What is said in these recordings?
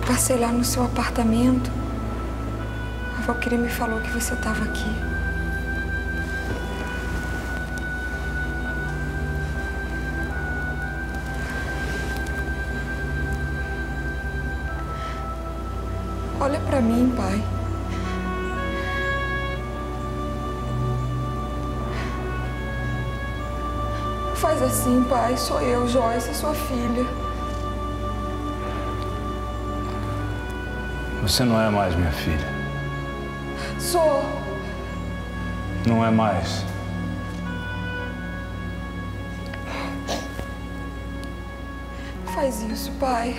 passei lá no seu apartamento. A Valkyria me falou que você estava aqui. Olha pra mim, pai. Faz assim, pai. Sou eu, Joyce, sua filha. Você não é mais minha filha. Sou. Não é mais. Faz isso, pai.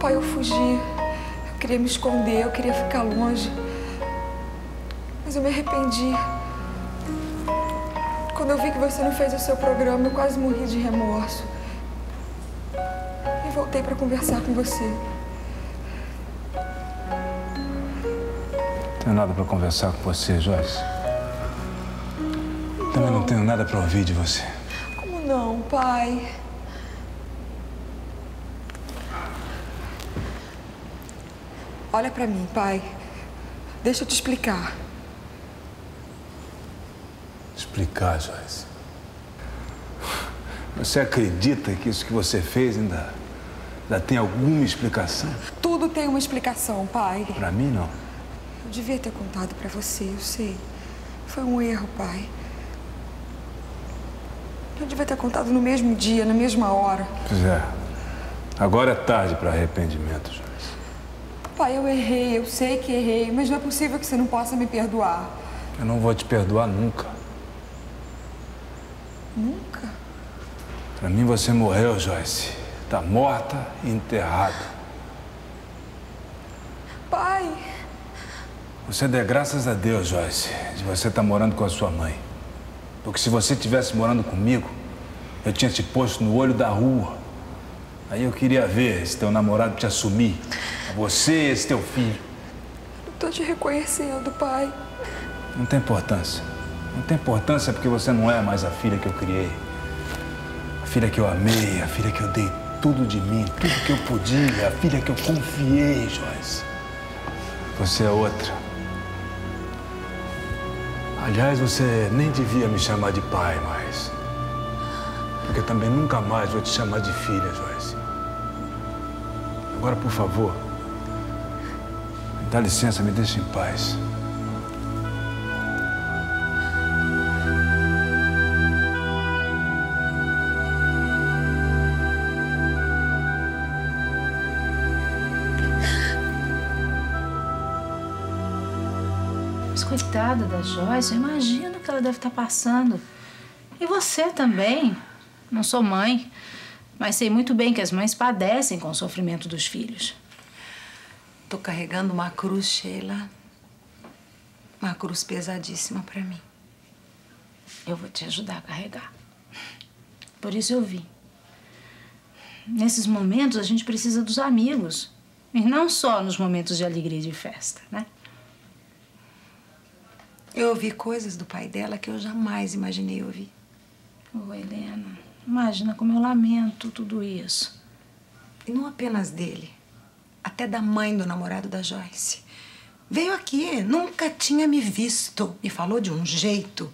Pai, eu fugi. Eu queria me esconder, eu queria ficar longe. Mas eu me arrependi. Quando eu vi que você não fez o seu programa, eu quase morri de remorso. Voltei para conversar com você. Não tenho nada para conversar com você, Joyce. Também não tenho nada para ouvir de você. Como não, pai? Olha para mim, pai. Deixa eu te explicar. Explicar, Joyce. Você acredita que isso que você fez ainda, ainda tem alguma explicação? Tudo tem uma explicação, pai. Para mim, não. Eu devia ter contado para você, eu sei. Foi um erro, pai. Eu devia ter contado no mesmo dia, na mesma hora. Pois é. Agora é tarde para arrependimento, Joyce. Pai, eu errei, eu sei que errei, mas não é possível que você não possa me perdoar. Eu não vou te perdoar nunca. Nunca? Para mim, você morreu, Joyce. Tá morta e enterrada. Pai! Você dê graças a Deus, Joyce, de você estar morando com a sua mãe. Porque se você estivesse morando comigo, eu tinha te posto no olho da rua. Aí eu queria ver se teu namorado te assumir. Você e esse teu filho. Eu tô te reconhecendo, pai. Não tem importância. Não tem importância porque você não é mais a filha que eu criei. A filha que eu amei, a filha que eu dei tudo de mim, tudo que eu podia, a filha que eu confiei, Joyce. Você é outra. Aliás, você nem devia me chamar de pai mais. Porque também nunca mais vou te chamar de filha, Joyce. Agora, por favor, dá licença, me deixe em paz. Mas coitada da Joyce, eu imagino o que ela deve estar passando. E você também. Não sou mãe, mas sei muito bem que as mães padecem com o sofrimento dos filhos. Tô carregando uma cruz, Sheila. Uma cruz pesadíssima para mim. Eu vou te ajudar a carregar. Por isso eu vim. Nesses momentos a gente precisa dos amigos. E não só nos momentos de alegria e de festa, né? Eu ouvi coisas do pai dela que eu jamais imaginei ouvir. Ô, Helena, imagina como eu lamento tudo isso. E não apenas dele, até da mãe do namorado da Joyce. Veio aqui, nunca tinha me visto e falou de um jeito.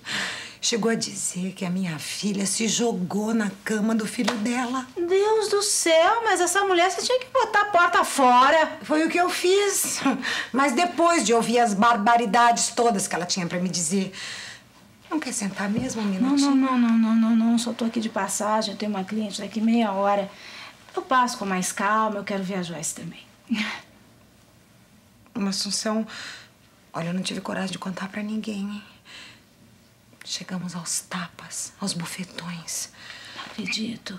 Chegou a dizer que a minha filha se jogou na cama do filho dela. Deus do céu, mas essa mulher você tinha que botar a porta fora. Foi o que eu fiz. Mas depois de ouvir as barbaridades todas que ela tinha para me dizer. Não quer sentar mesmo um Não, minutinho? não, não, não, não, não, não. Só tô aqui de passagem, eu tenho uma cliente daqui meia hora. Eu passo com mais calma, eu quero ver a Joyce também. Uma Assunção, olha, eu não tive coragem de contar pra ninguém, hein? Chegamos aos tapas, aos bufetões. Não acredito.